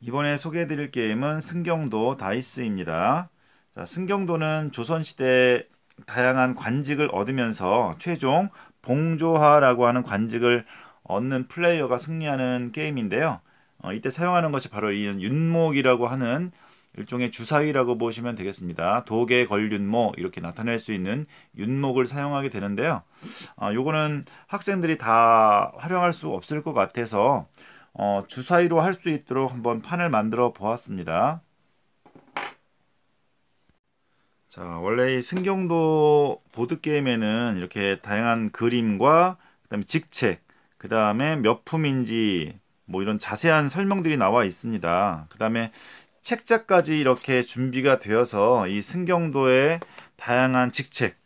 이번에 소개해드릴 게임은 승경도 다이스입니다. 자, 승경도는 조선시대 다양한 관직을 얻으면서 최종 봉조하라고 하는 관직을 얻는 플레이어가 승리하는 게임인데요. 어, 이때 사용하는 것이 바로 이 윤목이라고 하는 일종의 주사위라고 보시면 되겠습니다. 독의 걸윤모 이렇게 나타낼 수 있는 윤목을 사용하게 되는데요. 어, 요거는 학생들이 다 활용할 수 없을 것 같아서 어, 주사위로 할 수 있도록 한번 판을 만들어 보았습니다. 자, 원래 이 승경도 보드게임에는 이렇게 다양한 그림과 그다음에 직책, 그 다음에 몇 품인지 뭐 이런 자세한 설명들이 나와 있습니다. 그 다음에 책자까지 이렇게 준비가 되어서 이 승경도의 다양한 직책,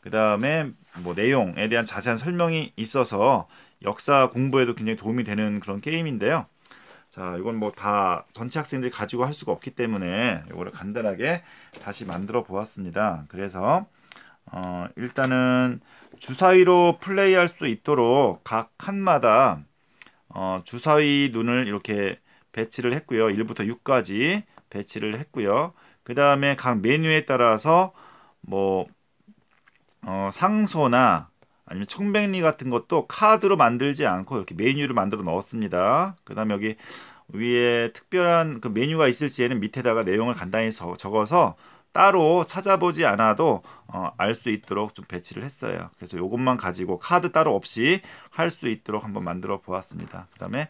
그 다음에 뭐 내용에 대한 자세한 설명이 있어서 역사 공부에도 굉장히 도움이 되는 그런 게임인데요. 자, 이건 뭐 다 전체 학생들이 가지고 할 수가 없기 때문에 이거를 간단하게 다시 만들어 보았습니다. 그래서 어, 일단은 주사위로 플레이할 수 있도록 각 칸마다 어, 주사위 눈을 이렇게 배치를 했고요. 1부터 6까지 배치를 했고요. 그 다음에 각 메뉴에 따라서 뭐 어, 상소나 아니면 청백리 같은 것도 카드로 만들지 않고 이렇게 메뉴를 만들어 넣었습니다. 그 다음에 여기 위에 특별한 그 메뉴가 있을 지에는 밑에다가 내용을 간단히 적어서 따로 찾아보지 않아도 어, 알 수 있도록 좀 배치를 했어요. 그래서 이것만 가지고 카드 따로 없이 할 수 있도록 한번 만들어 보았습니다. 그 다음에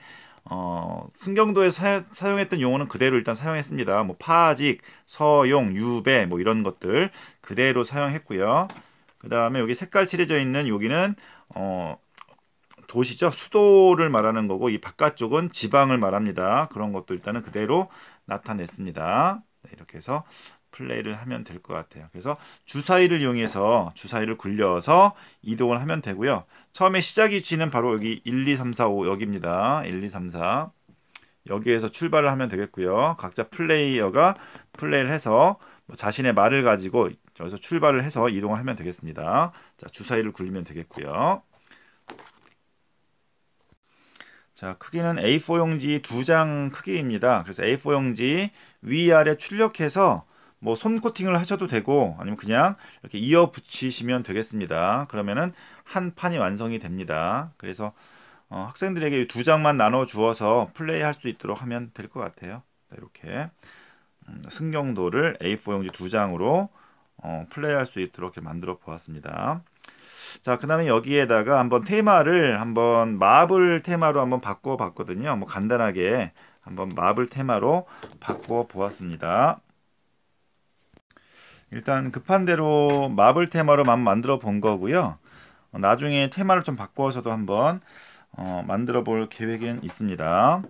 어, 승경도에 사, 용했던 용어는 그대로 일단 사용했습니다. 뭐 파직, 서용, 유배 뭐 이런 것들 그대로 사용했고요. 그 다음에 여기 색깔 칠해져 있는 여기는 어, 도시죠. 수도를 말하는 거고 이 바깥쪽은 지방을 말합니다. 그런 것도 일단은 그대로 나타냈습니다. 네, 이렇게 해서 플레이를 하면 될 것 같아요. 그래서 주사위를 이용해서 주사위를 굴려서 이동을 하면 되고요. 처음에 시작 위치는 바로 여기 1, 2, 3, 4, 5 여기입니다. 1, 2, 3, 4 여기에서 출발을 하면 되겠고요. 각자 플레이어가 플레이를 해서 뭐 자신의 말을 가지고 여기서 출발을 해서 이동을 하면 되겠습니다. 자, 주사위를 굴리면 되겠고요. 자, 크기는 A4 용지 두 장 크기입니다. 그래서 A4 용지 위아래 출력해서 뭐 손 코팅을 하셔도 되고 아니면 그냥 이렇게 이어 붙이시면 되겠습니다. 그러면은 한 판이 완성이 됩니다. 그래서 어, 학생들에게 두 장만 나눠 주어서 플레이할 수 있도록 하면 될 것 같아요. 이렇게 음, 승경도를 A4 용지 두 장으로 어, 플레이할 수 있도록 이렇게 만들어 보았습니다. 자, 그 다음에 여기에다가 한번 테마를 한번 마블 테마로 한번 바꿔 봤거든요. 뭐 간단하게 한번 마블 테마로 바꿔 보았습니다. 일단 급한 대로 마블 테마로 만 만들어 본 거고요. 어, 나중에 테마를 좀 바꿔서도 한번 어, 만들어 볼 계획은 있습니다.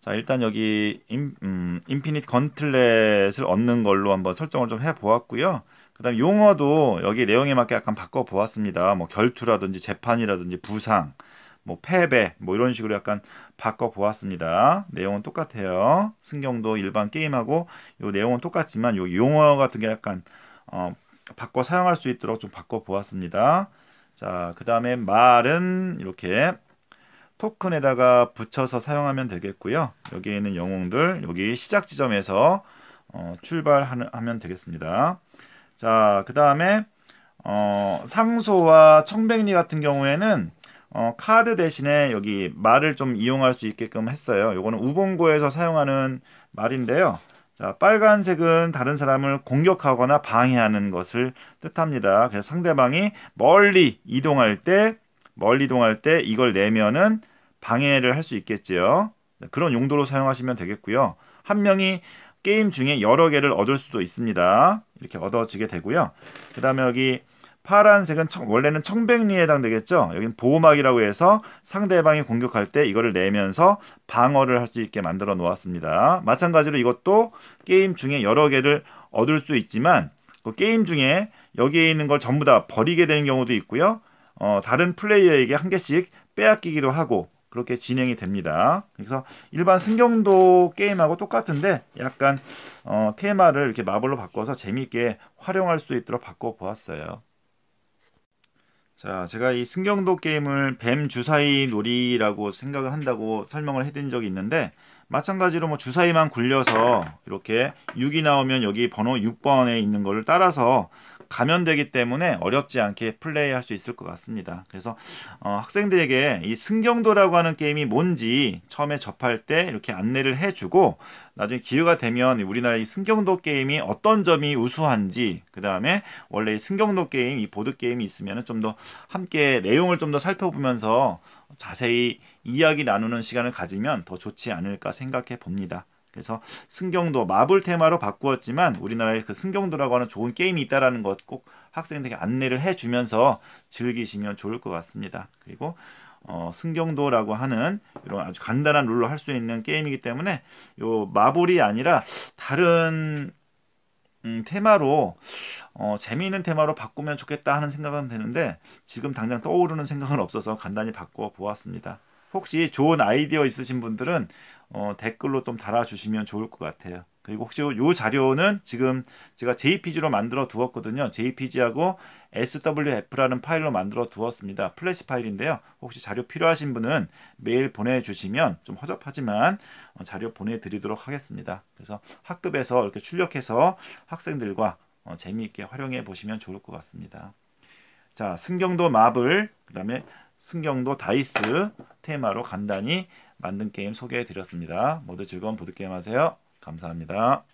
자 일단 여기 인, 음, Infinite Gauntlet을 얻는 걸로 한번 설정을 좀 해 보았고요. 그 다음 용어도 여기 내용에 맞게 약간 바꿔 보았습니다. 뭐 결투라든지 재판이라든지 부상, 뭐 패배, 뭐 이런 식으로 약간 바꿔 보았습니다. 내용은 똑같아요. 승경도 일반 게임하고 요 내용은 똑같지만 요 용어 같은 게 약간 어, 바꿔 사용할 수 있도록 좀 바꿔 보았습니다. 자, 그 다음에 말은 이렇게 토큰에다가 붙여서 사용하면 되겠고요. 여기에 있는 영웅들 여기 시작 지점에서 어, 출발하면 되겠습니다. 자, 그 다음에 어, 상소와 청백리 같은 경우에는 어, 카드 대신에 여기 말을 좀 이용할 수 있게끔 했어요. 요거는 우봉고에서 사용하는 말인데요. 자, 빨간색은 다른 사람을 공격하거나 방해하는 것을 뜻합니다. 그래서 상대방이 멀리 이동할 때, 멀리 이동할 때 이걸 내면은 방해를 할 수 있겠지요. 네, 그런 용도로 사용하시면 되겠고요. 한 명이 게임 중에 여러 개를 얻을 수도 있습니다. 이렇게 얻어지게 되고요. 그 다음에 여기 파란색은 청, 원래는 청백리에 해당되겠죠. 여기는 보호막이라고 해서 상대방이 공격할 때 이거를 내면서 방어를 할 수 있게 만들어 놓았습니다. 마찬가지로 이것도 게임 중에 여러 개를 얻을 수 있지만 그 게임 중에 여기에 있는 걸 전부 다 버리게 되는 경우도 있고요. 어, 다른 플레이어에게 한 개씩 빼앗기기도 하고 그렇게 진행이 됩니다. 그래서 일반 승경도 게임하고 똑같은데 약간 어, 테마를 이렇게 마블로 바꿔서 재미있게 활용할 수 있도록 바꿔 보았어요. 자, 제가 이 승경도 게임을 뱀 주사위 놀이라고 생각을 한다고 설명을 해드린 적이 있는데 마찬가지로 뭐 주사위만 굴려서 이렇게 6이 나오면 여기 번호 6번에 있는 거를 따라서 가면 되기 때문에 어렵지 않게 플레이할 수 있을 것 같습니다. 그래서 어, 학생들에게 이 승경도라고 하는 게임이 뭔지 처음에 접할 때 이렇게 안내를 해주고 나중에 기회가 되면 우리나라 이 승경도 게임이 어떤 점이 우수한지 그 다음에 원래 이 승경도 게임 이 보드 게임이 있으면 좀 더 함께 내용을 좀 더 살펴보면서 자세히 이야기 나누는 시간을 가지면 더 좋지 않을까 생각해 봅니다. 그래서 승경도 마블 테마로 바꾸었지만 우리나라에 그 승경도라고 하는 좋은 게임이 있다라는 것 꼭 학생들에게 안내를 해주면서 즐기시면 좋을 것 같습니다. 그리고 어, 승경도라고 하는 이런 아주 간단한 룰로 할 수 있는 게임이기 때문에 요 마블이 아니라 다른 음, 테마로 어, 재미있는 테마로 바꾸면 좋겠다 하는 생각은 드는데 지금 당장 떠오르는 생각은 없어서 간단히 바꿔 보았습니다. 혹시 좋은 아이디어 있으신 분들은 어, 댓글로 좀 달아주시면 좋을 것 같아요. 그리고 혹시 이 자료는 지금 제가 JPG로 만들어 두었거든요. JPG하고 SWF라는 파일로 만들어 두었습니다. 플래시 파일인데요. 혹시 자료 필요하신 분은 메일 보내주시면 좀 허접하지만 어, 자료 보내드리도록 하겠습니다. 그래서 학급에서 이렇게 출력해서 학생들과 어, 재미있게 활용해 보시면 좋을 것 같습니다. 자, 승경도 마블, 그 다음에 승경도 다이스 테마로 간단히 만든 게임 소개해 드렸습니다. 모두 즐거운 보드게임 하세요. 감사합니다.